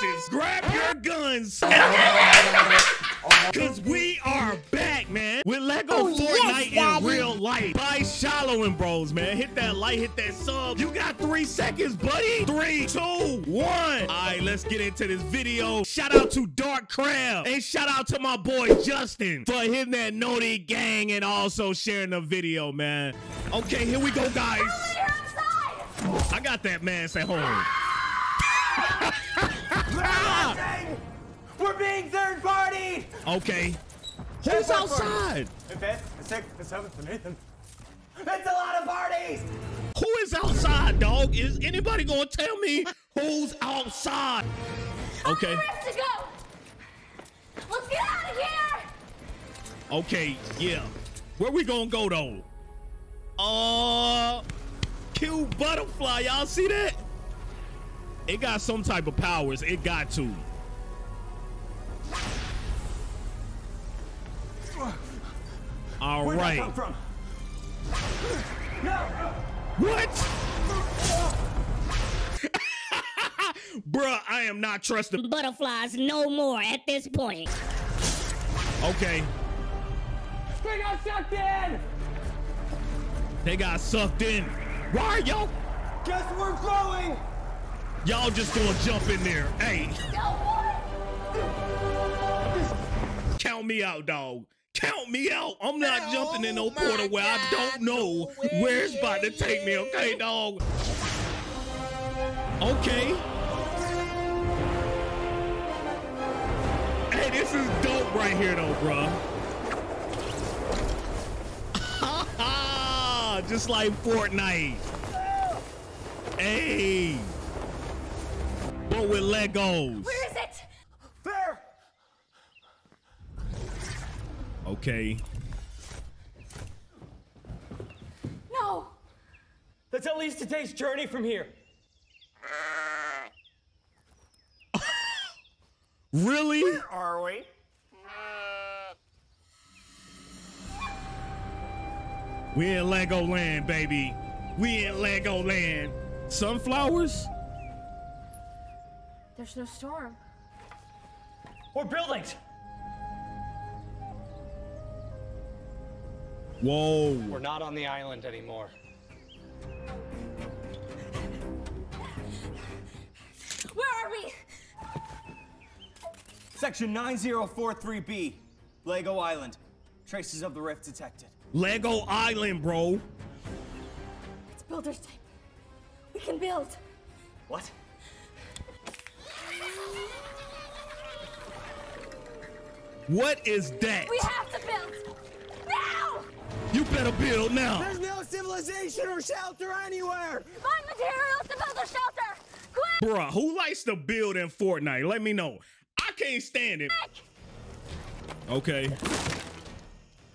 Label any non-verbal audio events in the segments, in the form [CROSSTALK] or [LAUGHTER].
bitches. Grab your guns. [LAUGHS] Cause we are back, man. With Lego Oh, Fortnite yes, in real life. By Shiloh and Bros, man. Hit that like, hit that sub. You got three seconds, buddy. Three, two, one. All right, let's get into this video. Shout out to Dark Crab. And shout out to my boy Justin for hitting that Naughty Gang and also sharing the video, man. Okay, here we go, guys. I got that mask at home. We're being third party! Okay. Who's outside? The fifth, the sixth, the seventh, the eighth. It's a lot of parties! Who is outside, dog? Is anybody gonna tell me who's outside? Okay. Rest to go. Let's get out of here. Okay, yeah. Where we gonna go though? Uh cute butterfly. Y'all see that? It got some type of powers. It got to. All Where'd right. come from? What? [LAUGHS] Bruh, I am not trusting. Butterflies no more at this point. Okay, We got sucked in! they got sucked in. Why are y'all? Guess we're growing! Y'all just gonna jump in there. Hey, count me out, dog. Count me out. I'm not jumping in no portal where I don't know where it's about to take me, okay, dog? Okay. Hey, this is dope right here, though, bruh. [LAUGHS] Just like Fortnite. Hey. But with Legos. Where is it? There! Okay. No. That's at least a day's journey from here. [LAUGHS] Really? Where Are we? We in Legoland, baby. We in Legoland. Sunflowers? There's no storm. Or buildings! Whoa. We're not on the island anymore. Where are we? Section 9043B, Lego Island. Traces of the rift detected. Lego Island, bro. It's builder's type. We can build. What? What is that? We have to build. Now! You better build now. There's no civilization or shelter anywhere! Find materials to build a shelter. Quick! Bruh, who likes to build in Fortnite? Let me know. I can't stand it. Okay.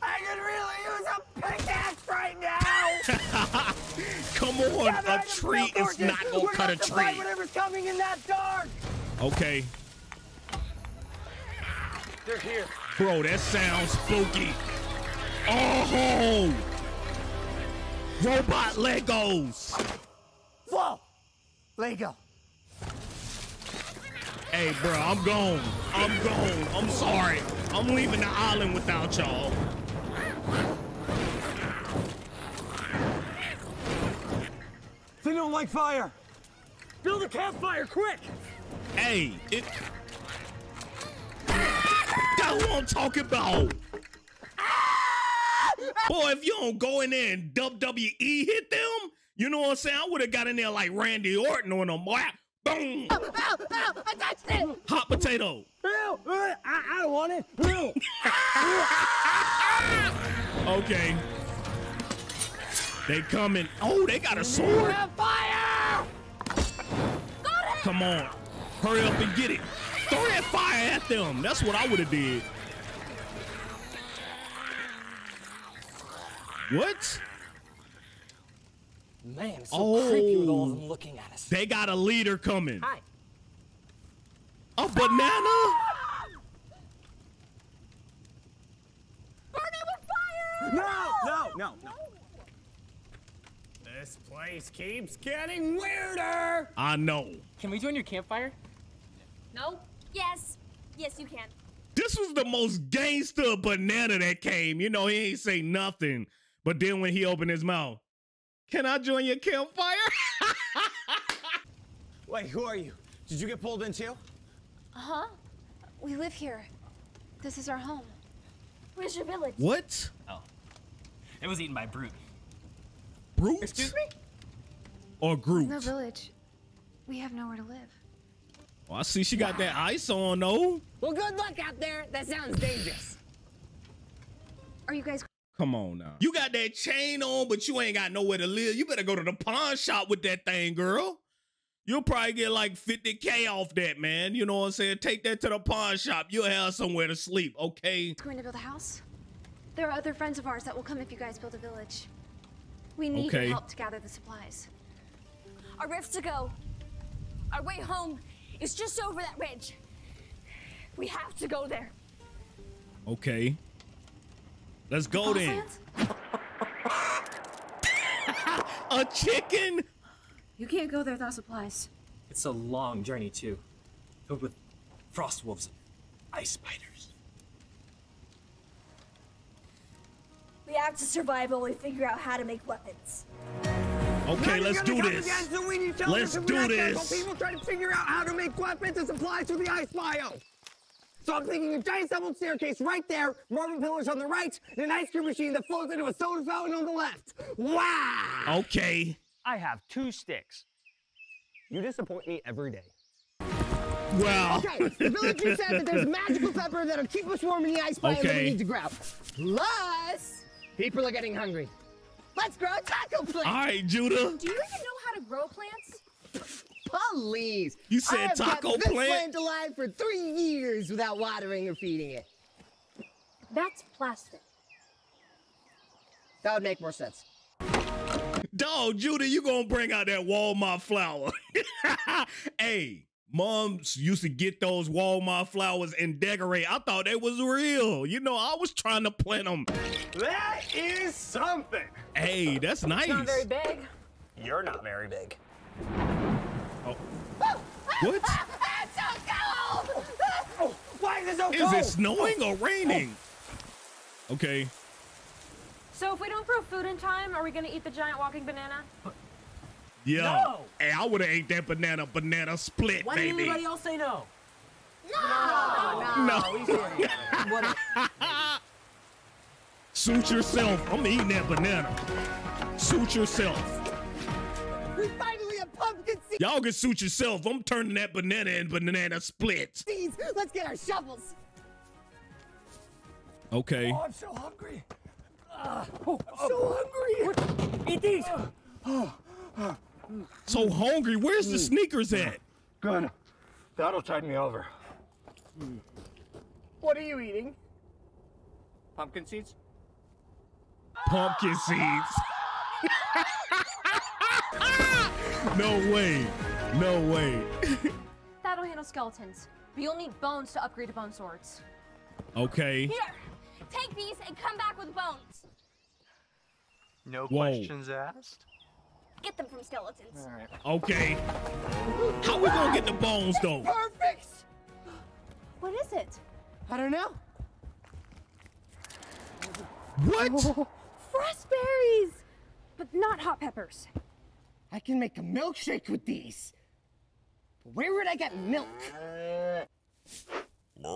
I could really use a pickaxe right now! [LAUGHS] Come on, a tree is not gonna cut a tree. whatever's coming in that dark! Okay. They're here. Bro, that sounds spooky. Oh! Robot Legos. Whoa! Lego. Hey, bro, I'm gone. I'm gone. I'm sorry. I'm leaving the island without y'all. They don't like fire! Build a campfire, quick! Hey, it. That's what I'm talking about. Ah! Boy, if you don't go in there and WWE hit them, you know what I'm saying? I would have got in there like Randy Orton on them. Boy. Boom! Ow, ow, I touched it. Hot potato. Ew, I, I don't want it! [LAUGHS] Okay. They coming. Oh, they got a sword. Fire! Come on. Hurry up and get it. Throw that fire at them. That's what I would have did. What? Man, it's so Oh. creepy with all of them looking at us. They got a leader coming. Hi. A banana? Burn it with fire. No, no, no, no. This place keeps getting weirder! I know. Can we join your campfire? No? Yes. Yes, you can. This was the most gangster banana that came. You know, he ain't say nothing. But then when he opened his mouth, can I join your campfire? [LAUGHS] Wait, who are you? Did you get pulled in too? Uh-huh. We live here. This is our home. Where's your village? what? Oh. It was eaten by Brute. Brute? Excuse me? Or Groot? No village. We have nowhere to live. Oh, I see she got that ice on though. Well, good luck out there. That sounds dangerous. Are you guys Come on now. You got that chain on, but you ain't got nowhere to live. You better go to the pawn shop with that thing, girl. You'll probably get like 50K off that, man. You know what I'm saying? Take that to the pawn shop. You'll have somewhere to sleep, okay? going to build a house? There are other friends of ours that will come if you guys build a village. We need Okay. help to gather the supplies. Our rift to go. Our way home is just over that ridge. We have to go there. Okay. Let's go then. [LAUGHS] A chicken? You can't go there without supplies. It's a long journey, too. Filled with frost wolves and ice spiders. We have to survive while we figure out how to make weapons. Okay, Now let's do this. again, so we need Let's do this. People trying to figure out how to make weapons and supplies for the ice biome. So I'm thinking a giant double staircase right there, marble pillars on the right, and an ice cream machine that flows into a soda fountain on the left. Wow! Okay. I have two sticks. You disappoint me every day. Well, Okay, the villager said that there's magical pepper that'll keep us warm in the ice biome that Okay. we need to grow. Plus, people are getting hungry. Let's grow a taco plant. all right, Judah. Do you even know how to grow plants? Please. You said I have taco kept this plant? plant alive for three years without watering or feeding it. That's plastic. That would make more sense. Dog, Judah, you gonna bring out that Walmart flower. [LAUGHS] hey, moms used to get those Walmart flowers and decorate. I thought they was real. You know, I was trying to plant them. That is something. Hey, that's nice. Not very big. You're not very big. Oh. What? It's so cold! Oh, why is it so Is cold? it snowing or raining? Okay. So if we don't grow food in time, are we gonna eat the giant walking banana? Yeah. No. Hey, I would have ate that banana banana split, Why did baby. anybody else say no? No. No. [LAUGHS] Suit yourself. I'm eating that banana. Suit yourself. We finally have pumpkin seeds. Y'all can suit yourself. I'm turning that banana in banana splits. seeds. Let's get our shovels. Okay. I'm so hungry. oh I'm so hungry. Ah, oh, oh. Eat these! Ah, ah, So hungry. Where's Mm. the sneakers at? Good. That'll tide me over. What are you eating? Pumpkin seeds? Pumpkin seeds. [LAUGHS] no way. No way. That'll handle skeletons. But you'll need bones to upgrade to bone swords. Okay. Here, take these and come back with bones. No Whoa. questions asked. Get them from skeletons. Okay. How we gonna get the bones though? Perfect. What is it? I don't know. What? [LAUGHS] Raspberries! But not hot peppers. I can make a milkshake with these. Where would I get milk?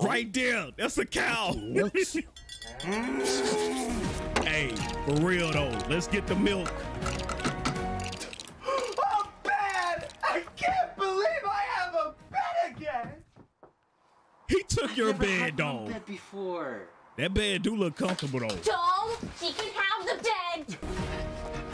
Right there. That's a cow. [LAUGHS] hey, for real though. Let's get the milk. He took your bed, dog. That before. That bed do look comfortable though. Don't! She can have the bed!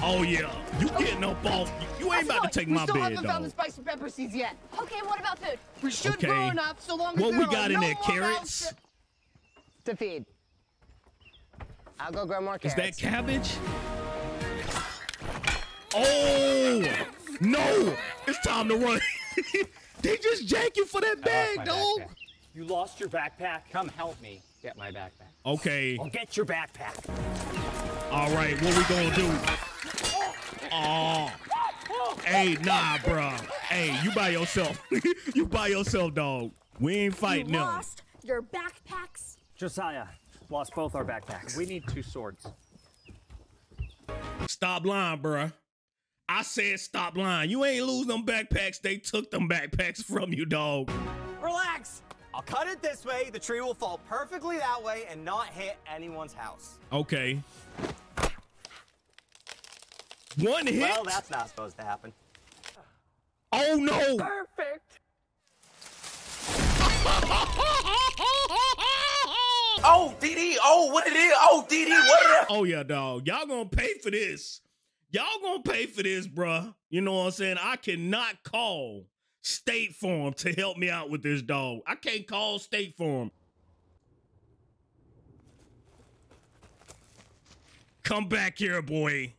Oh yeah, you getting up off? You ain't about to take my we my still bed, haven't found the dog. spicy pepper seeds yet. Okay, what about food? We should Okay. grow enough so long as What there we are got in no there? Carrots? To feed. I'll go grow more carrots. Is that cabbage? Oh no! It's time to run. [LAUGHS] they just jank you for that bag, dog. You lost your backpack? Come help me get my backpack. Okay. I'll get your backpack. All right, what we gonna do? Oh, hey, nah, bro. Hey, you by yourself. [LAUGHS] you by yourself, dog. We ain't You fighting them. lost your backpacks. Josiah lost both our backpacks. We need two swords. Stop lying, bruh. I said stop lying. You ain't lose them backpacks. They took them backpacks from you, dog. Relax. I'll cut it this way. The tree will fall perfectly that way and not hit anyone's house. Okay. One hit. Well, that's not supposed to happen. oh no. Perfect. [LAUGHS] Oh, DD. Oh, what it is? Oh, DD. What it is? Oh yeah, dog. Y'all gonna pay for this. Y'all gonna pay for this, bruh. You know what I'm saying? I cannot call State Farm to help me out with this dog. I can't call State Farm. Come back here, boy.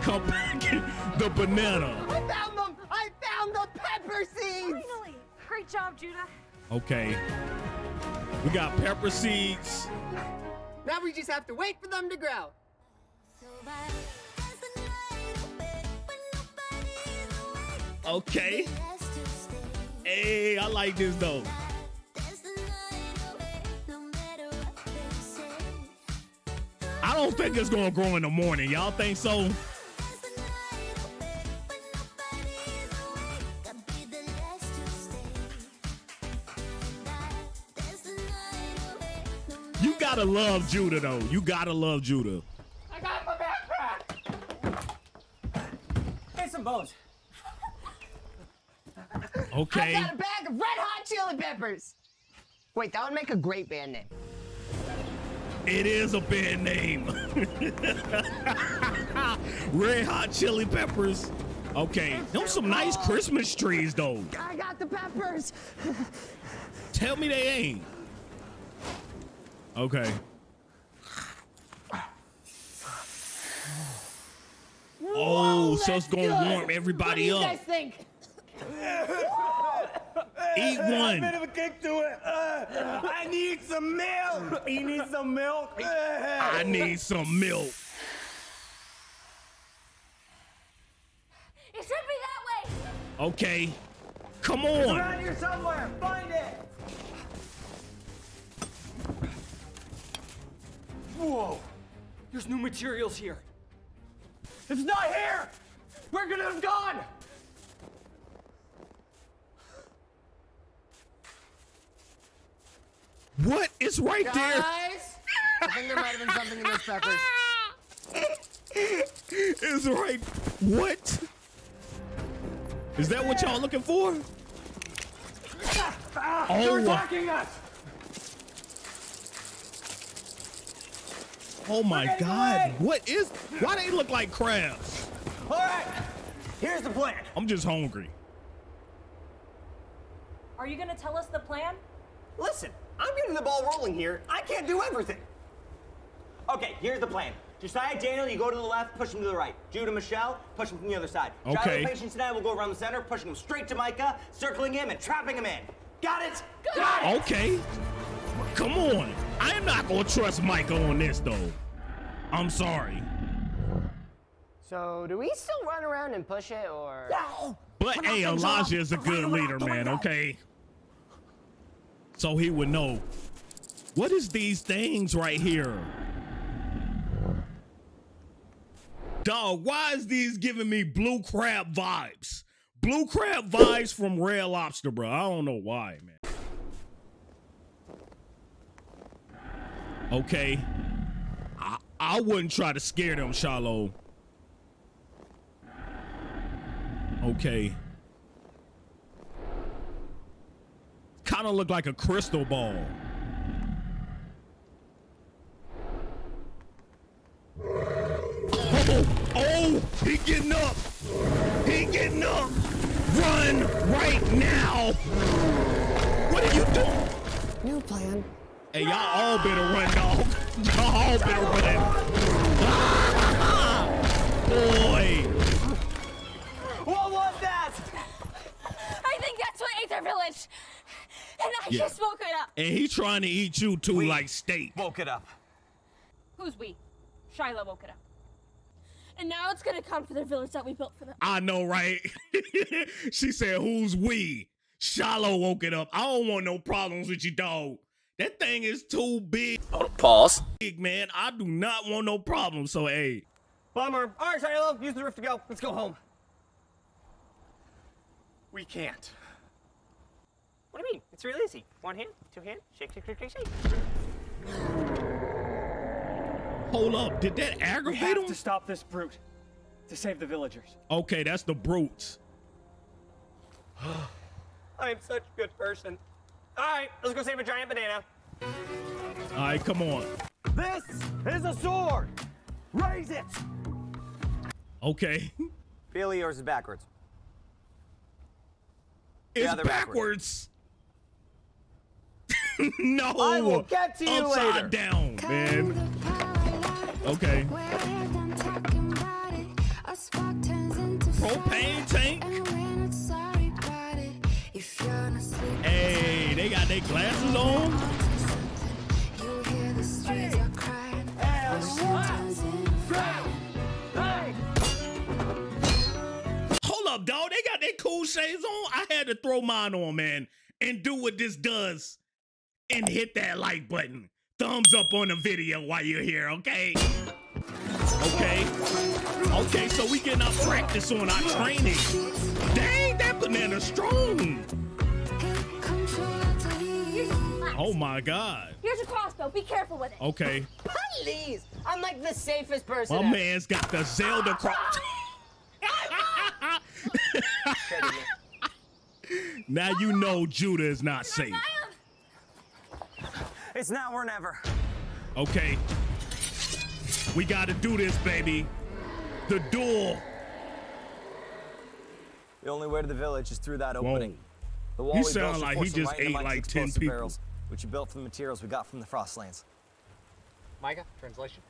Come back here. The banana. I found them! I found the pepper seeds! Finally! Great job, Judah. Okay. We got pepper seeds. Now we just have to wait for them to grow. Okay. Hey, I like this though. I don't think it's gonna grow in the morning. Y'all think so? You gotta love Judah though. You gotta love Judah. I got my backpack! Hey, some bones. Okay. I got a bag of red hot chili peppers! Wait, that would make a great band name. It is a band name. [LAUGHS] Red Hot Chili Peppers. Okay, them some nice Christmas trees though. I got the peppers! Tell me they ain't. Okay. Oh, so it's gonna warm everybody what do you up. guys think? [LAUGHS] Eat one. Bit of a kick to it. Uh, I need some milk. You need some milk. I need some milk. It should be that way. Okay. Come on. It's Around here somewhere. Find it. Whoa! There's new materials here. It's not here. We're gonna have gone. What? It's right there. Guys? I think there might have been something in those peppers. [LAUGHS] It's right. What? Is that what y'all looking for? Ah, oh. They're Oh, attacking us. oh my getting God! away. What is? Why they look like crabs? All right. Here's the plan. I'm just hungry. Are you gonna tell us the plan? Listen, I'm getting the ball rolling here. I can't do everything. Okay, here's the plan. Josiah Daniel, you go to the left, push him to the right. Judah Michelle, push him from the other side. Okay. Shiloh Patience and I will go around the center, pushing him straight to Micah, circling him and trapping him in. Got it? Got it! Okay. Come on. I am not gonna trust Micah on this though. I'm sorry. So, do we still run around and push it, or? But hey, Elijah is a good leader, man, okay? So he would know. What is these things right here? Dog, why is these giving me blue crab vibes? Blue crab vibes from Red Lobster, bro. I don't know why, man. Okay. I, I wouldn't try to scare them, Shiloh. Okay. Kind of look like a crystal ball. Oh, oh, he getting up. He getting up. Run right now. What are you doing? New plan. Hey, y'all all better run, dog. Y'all all better run. [LAUGHS] Boy. What was that? I think that's what ate their village. [LAUGHS] And I Yeah. just woke it up. And he trying to eat you too like steak. Woke it up. Who's we? Shiloh woke it up. And now it's gonna come for the village that we built for them. I know, right? [LAUGHS] she said, "Who's we?" Shiloh woke it up. I don't want no problems with you, dog. That thing is too big. Oh, Pause. Big man. I do not want no problems. So hey, Bummer. All right, Shiloh, use the rift to go. Let's go home. We can't. What do you mean? It's real easy. One hand, two hand, shake, shake, shake, shake, shake. hold up. Did that aggravate We aggravate have him? to stop this brute to save the villagers. Okay, that's the brutes. [SIGHS] I am such a good person. All right, let's go save a giant banana. All right, come on. This is a sword. Raise it. Okay. Bailey, yours is backwards. It's Yeah, they're backwards. [LAUGHS] no. I will get to you Upside later. down, man. Okay. Propane tank. Hey, they got their glasses on. Hold up, dog. They got their cool shades on. I had to throw mine on, man, and do what this does and hit that like button. Thumbs up on the video while you're here, okay? Okay. Okay, so we getting our practice on our training. Dang, that banana's strong. Oh my God. Here's a crossbow. Be careful with it. Okay. Please. I'm like the safest person. My ever. man's got the Zelda cross. [LAUGHS] [LAUGHS] now you know Judah is not safe. It's now or never. Okay. We gotta do this, baby. The door. The only way to the village is through that Whoa. opening. The wall He we sound like he just right ate like 10 people. barrels, which you built from the materials we got from the Frostlands. Micah, translation.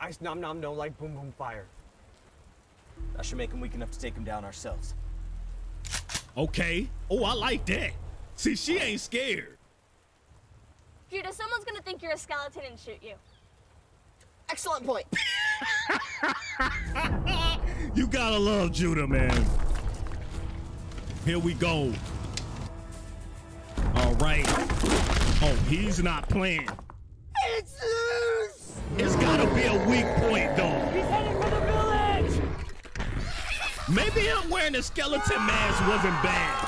Ice nom nom no like boom boom fire. That should make them weak enough to take them down ourselves. Okay. Oh, I like that. See, she ain't scared. Judah, someone's gonna think you're a skeleton and shoot you. Excellent point. [LAUGHS] [LAUGHS] You gotta love Judah, man. Here we go. All right. Oh, he's not playing. It's loose. It's gotta be a weak point, though. He's heading for the village. Maybe him wearing a skeleton mask wasn't bad.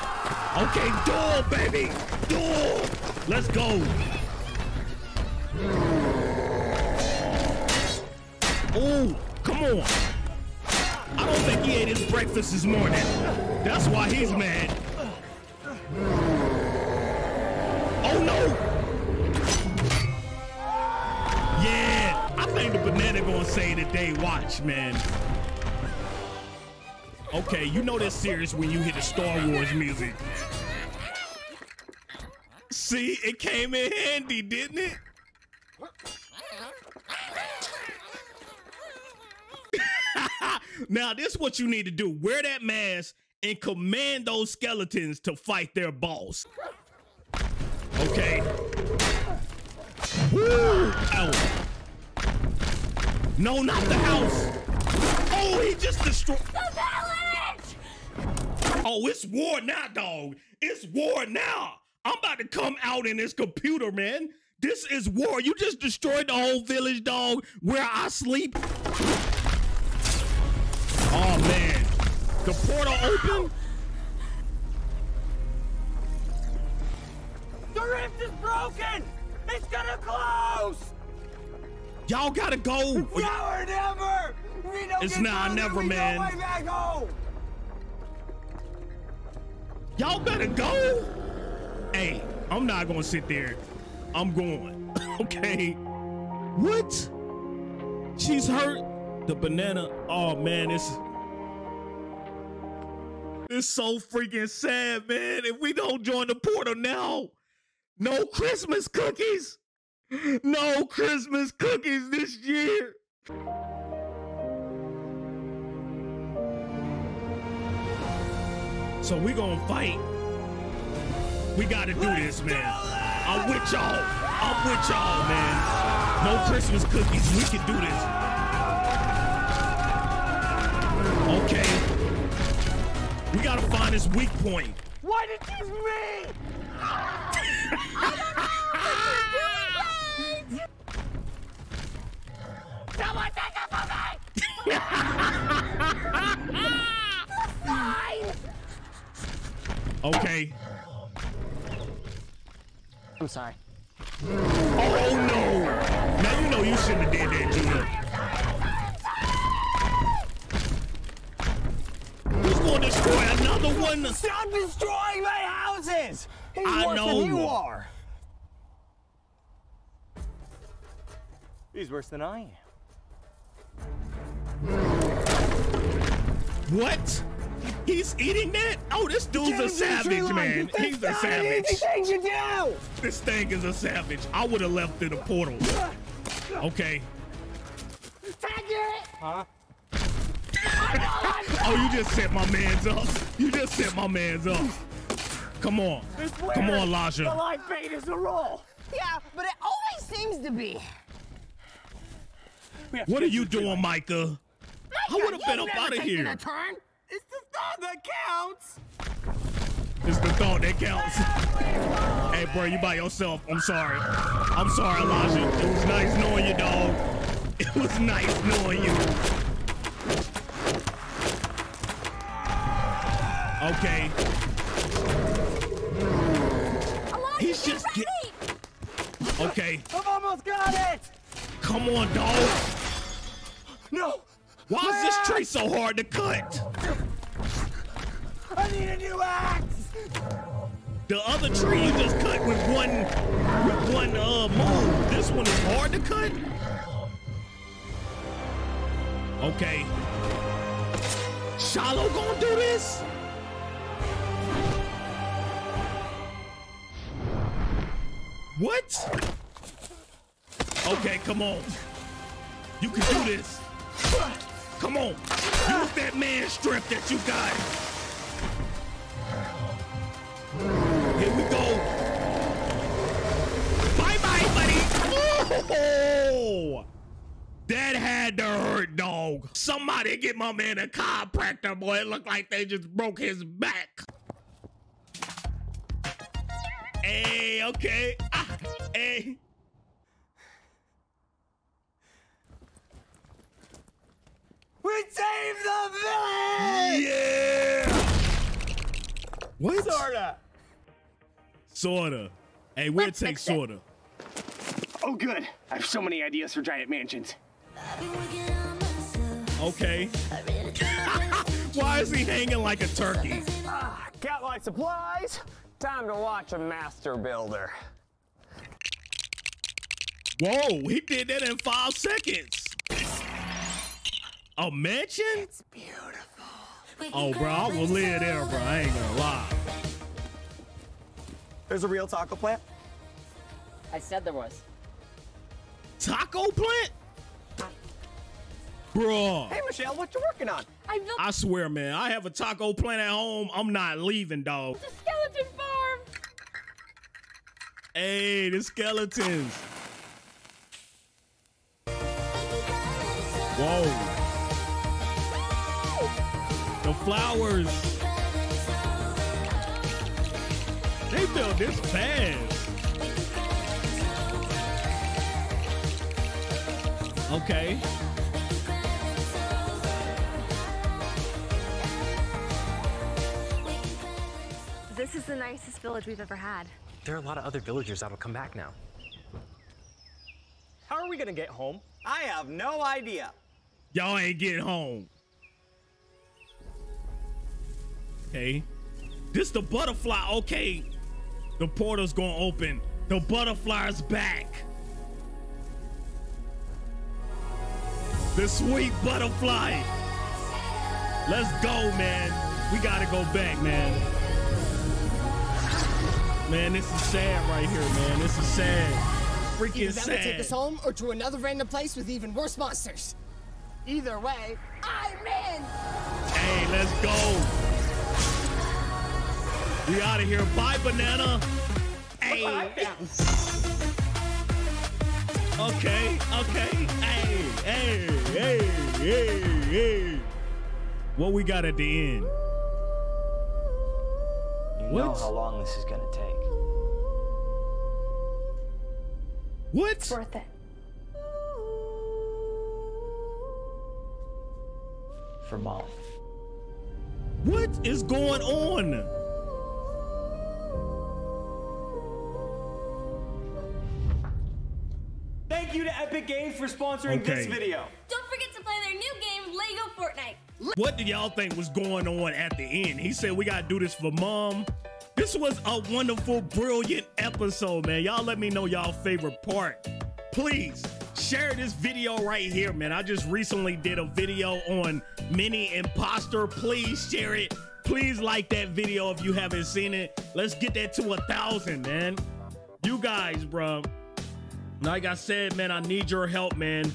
Okay, door, baby. Door. Let's go. Ooh, come on. I don't think he ate his breakfast this morning. That's why he's mad. Oh no! Yeah, I think the banana gonna say today. Watch, man. Okay, you know that's serious when you hear the Star Wars music. See, it came in handy, didn't it? [LAUGHS] now, this is what you need to do. Wear that mask and command those skeletons to fight their boss. Okay. Woo! Ow. No, not the house. Oh, he just destroyed. The village! Oh, it's war now, dog. It's war now. I'm about to come out in this computer, man. This is war. You just destroyed the whole village, dog, where I sleep. Oh, man. The portal open? The rift is broken. It's gonna close. Y'all gotta go. Now or never. We don't It's now or never, man. Go way back home. Y'all better go. Hey, I'm not gonna sit there. I'm going. [LAUGHS] okay. What? She's hurt. The banana. Oh man, it's it's so freaking sad, man. If we don't join the portal now, no Christmas cookies. No Christmas cookies this year. So we gonna fight. We gotta do this, man. I'm with y'all. I'm with y'all, man. No Christmas cookies. We can do this. Okay. We gotta find this weak point. Why did you is [LAUGHS] me! Someone take it from me! [LAUGHS] Fine! Okay. I'm sorry. Oh no! Now you know you shouldn't have did that, Judah. Who's gonna destroy another one? Stop destroying my houses! He's I worse know. than you are. He's worse than I am. What? He's eating that? Oh, this dude's a savage, man. He's a That's not an savage. easy thing to do! This thing is a savage. I would have left through the portal. Okay. Take it! Huh? Oh, you just set my man's up. You just set my man's up. Come on. Come on, The Elijah. life bait is the rule. Yeah, but it always seems to be. What are you doing, Micah? I would have been up out of here. A turn. It's the thought that counts. It's the thought that counts. Hey, bro, you by yourself. I'm sorry. I'm sorry, Elijah. It was nice knowing you, dog. It was nice knowing you. Okay. He's just get. Okay. I've almost got it. Come on, dog. No. Why is this tree so hard to cut? Need a new axe. The other tree you just cut with one with one uh move. This one is hard to cut. Okay. Shiloh gonna do this? What? Okay, come on. You can do this. Come on. Use that man strength that you got. Here we go. Bye bye, buddy. Oh, that had to hurt, dog. Somebody get my man a chiropractor, boy. It looked like they just broke his back. Hey, okay. Ah, hey. We saved the village. Yeah. What? Sorta. Sorta. Hey, we'll take sorta. Oh, good. I have so many ideas for giant mansions. Okay. [LAUGHS] Why is he hanging like a turkey? Ah, got my supplies. Time to watch a master builder. Whoa, he did that in five seconds. A mansion? It's beautiful. Oh, bro, I will live there, bro. I ain't gonna lie. There's a real taco plant? I said there was. Taco plant? Bro, Hey, Michelle, what you working on? I built I swear, man, I have a taco plant at home. I'm not leaving, dog. It's a skeleton farm. Hey, the skeletons. Whoa. The flowers. They built this fast. Okay. This is the nicest village we've ever had. There are a lot of other villagers that'll come back now. How are we gonna get home? I have no idea. Y'all ain't getting home. Okay. This the butterfly. Okay. The portal's gonna open. The butterfly's back. The sweet butterfly. Let's go, man. We gotta go back, man. Man, this is sad right here, man. This is sad. Freaking Either that will take us home or to another random place with even worse monsters. Either way, I'm in! Hey, let's go. We out of here. Bye, banana. Hey. Okay, okay. Hey, hey, hey, hey, hey. What we got at the end? You know how long this is gonna take. What? It's Worth it. For mom. What is going on? Thank you to Epic Games for sponsoring this video. Don't forget to play their new game, Lego Fortnite. What do y'all think was going on at the end? He said we gotta do this for mom. This was a wonderful, brilliant episode, man. Y'all let me know y'all favorite part. Please share this video right here, man. I just recently did a video on Mini Imposter. Please share it. Please like that video if you haven't seen it. Let's get that to a thousand, man. You guys, bro. Like I said, man, I need your help, man.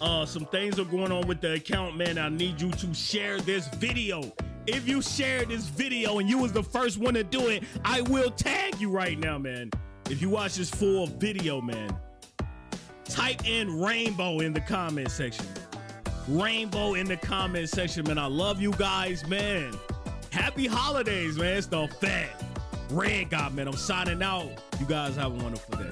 Uh, some things are going on with the account, man. I need you to share this video. If you share this video and you was the first one to do it, I will tag you right now, man. If you watch this full video, man, type in rainbow in the comment section. Rainbow in the comment section, man. I love you guys, man. Happy holidays, man. It's the fat red guy, man. I'm signing out. You guys have a wonderful day.